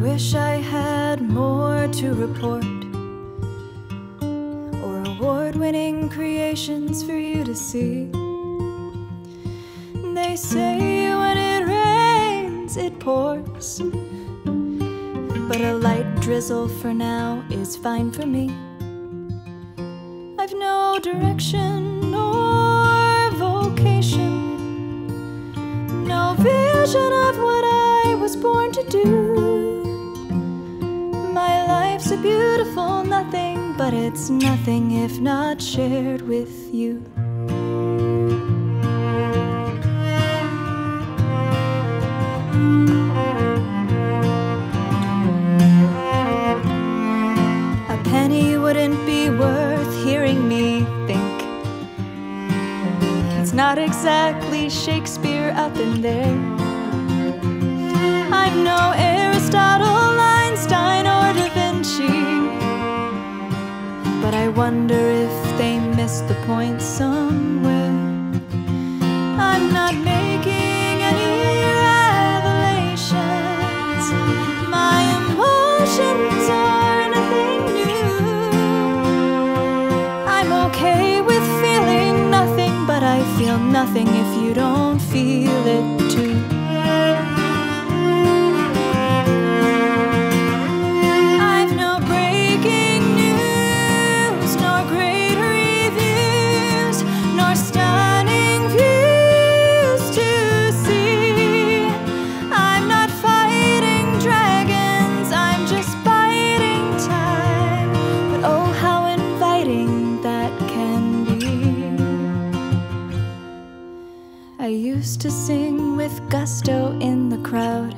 wish I had more to report or award winning creations for you to see. They say when it rains, it pours, but a light drizzle for now is fine for me. I've no direction or vocation, no vision of what I was born to do. Life's a beautiful nothing, but it's nothing if not shared with you. A penny wouldn't be worth hearing me think. It's not exactly Shakespeare up in there. I'm no wonder if they missed the point somewhere. I'm not making any revelations. My emotions are nothing new. I'm okay with feeling nothing, but I feel nothing if you don't feel it too. I used to sing with gusto in the crowd.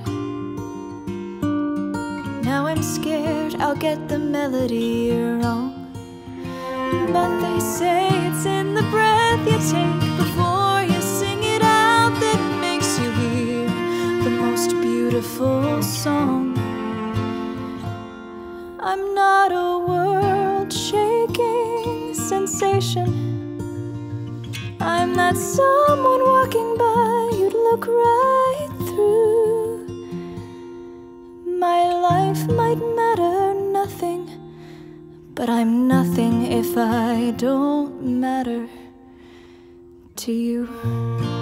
Now I'm scared I'll get the melody wrong. But they say it's in the breath you take before you sing it out that makes you hear the most beautiful song. I'm not a world shaking sensation. I'm someone walking by you'd look right through. My life might matter nothing, but I'm nothing if I don't matter to you.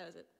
That was it.